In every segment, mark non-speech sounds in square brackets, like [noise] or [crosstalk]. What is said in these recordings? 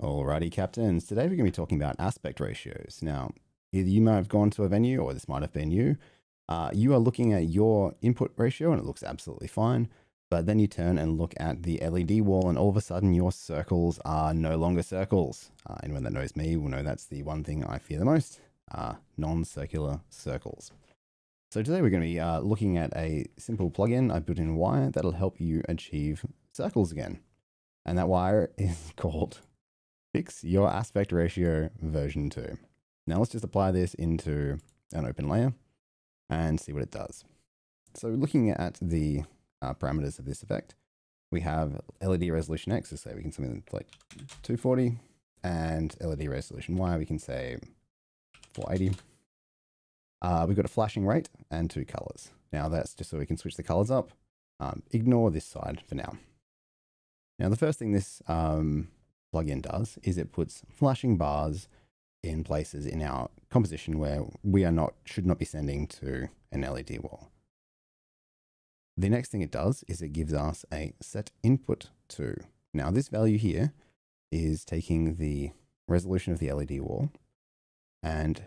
Alrighty, captains. Today we're going to be talking about aspect ratios. Now, either you might have gone to a venue or this might have been you. Uh, you are looking at your input ratio and it looks absolutely fine. But then you turn and look at the LED wall, and all of a sudden your circles are no longer circles. Uh, anyone that knows me will know that's the one thing I fear the most uh, non circular circles. So today we're going to be uh, looking at a simple plugin I built in Wire that'll help you achieve circles again. And that wire [laughs] is called Fix Your Aspect Ratio version 2. Now let's just apply this into an open layer and see what it does. So looking at the uh, parameters of this effect. We have LED resolution X, so say we can something like 240, and LED resolution Y, we can say 480. Uh, we've got a flashing rate and two colors. Now that's just so we can switch the colors up. Um, ignore this side for now. Now the first thing this um, plugin does is it puts flashing bars in places in our composition where we are not should not be sending to an LED wall. The next thing it does is it gives us a set input to. Now this value here is taking the resolution of the LED wall and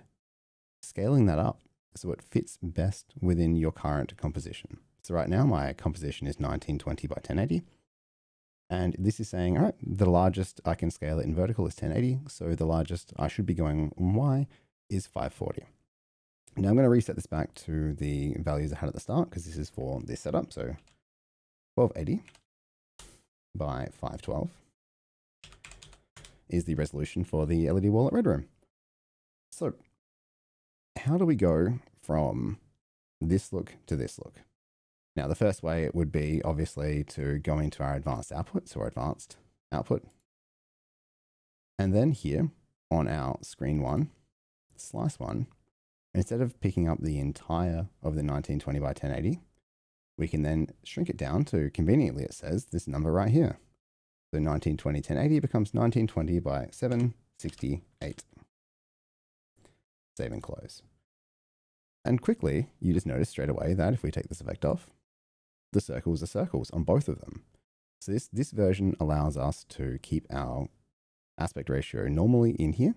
scaling that up so it fits best within your current composition. So right now my composition is 1920 by 1080. And this is saying, all right, the largest I can scale it in vertical is 1080. So the largest I should be going Y is 540. Now I'm going to reset this back to the values I had at the start because this is for this setup. So 1280 by 512 is the resolution for the LED wall at Red Room. So how do we go from this look to this look? Now, the first way it would be obviously to go into our advanced outputs or advanced output. And then here on our screen one, slice one, Instead of picking up the entire of the 1920 by 1080, we can then shrink it down to conveniently it says this number right here. So 1920 1080 becomes 1920 by 768. Save and close. And quickly, you just notice straight away that if we take this effect off, the circles are circles on both of them. So this, this version allows us to keep our aspect ratio normally in here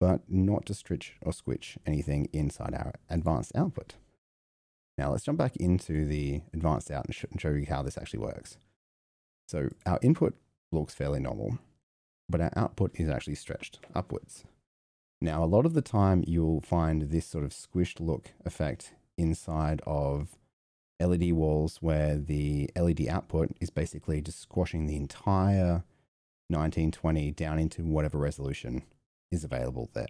but not to stretch or switch anything inside our advanced output. Now let's jump back into the advanced out and, sh and show you how this actually works. So our input looks fairly normal, but our output is actually stretched upwards. Now, a lot of the time you'll find this sort of squished look effect inside of LED walls where the LED output is basically just squashing the entire 1920 down into whatever resolution is available there.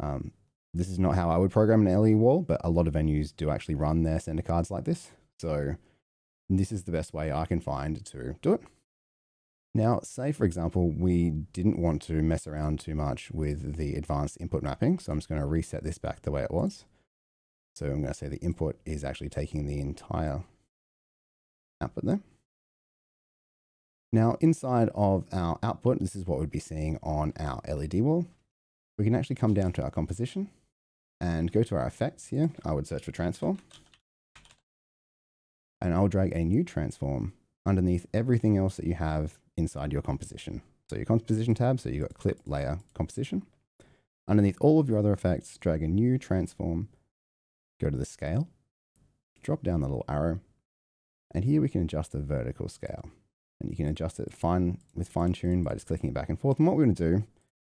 Um, this is not how I would program an LED wall, but a lot of venues do actually run their sender cards like this. So this is the best way I can find to do it. Now, say for example, we didn't want to mess around too much with the advanced input mapping. So I'm just going to reset this back the way it was. So I'm going to say the input is actually taking the entire output there. Now, inside of our output, this is what we'd be seeing on our LED wall. We can actually come down to our composition and go to our effects here. I would search for transform. And I'll drag a new transform underneath everything else that you have inside your composition. So your composition tab, so you've got clip, layer, composition. Underneath all of your other effects, drag a new transform, go to the scale, drop down the little arrow, and here we can adjust the vertical scale and you can adjust it fine with fine tune by just clicking it back and forth. And what we're to do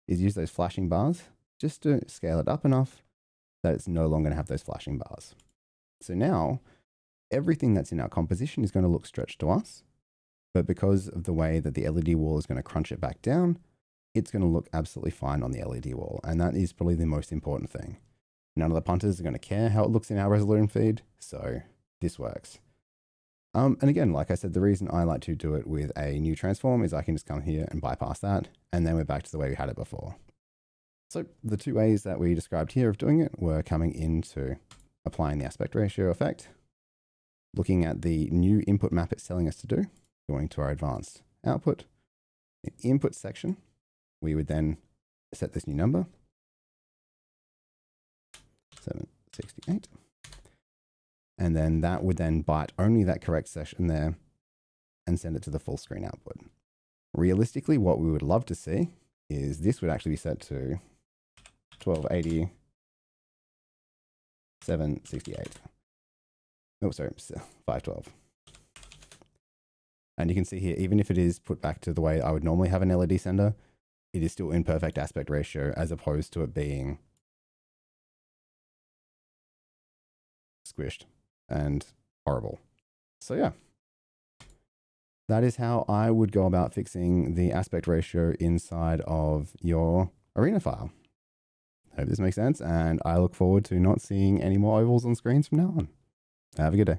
is use those flashing bars just to scale it up enough that it's no longer to have those flashing bars. So now everything that's in our composition is going to look stretched to us, but because of the way that the LED wall is going to crunch it back down, it's going to look absolutely fine on the LED wall. And that is probably the most important thing. None of the punters are going to care how it looks in our resolution feed, so this works. Um, and again, like I said, the reason I like to do it with a new transform is I can just come here and bypass that, and then we're back to the way we had it before. So the two ways that we described here of doing it were coming into applying the aspect ratio effect, looking at the new input map it's telling us to do, going to our advanced output. In input section, we would then set this new number, 768 and then that would then bite only that correct session there and send it to the full screen output. Realistically, what we would love to see is this would actually be set to 1280, 768. Oh, sorry, 512. And you can see here, even if it is put back to the way I would normally have an LED sender, it is still in perfect aspect ratio as opposed to it being squished and horrible. So yeah, that is how I would go about fixing the aspect ratio inside of your arena file. Hope this makes sense, and I look forward to not seeing any more ovals on screens from now on. Have a good day.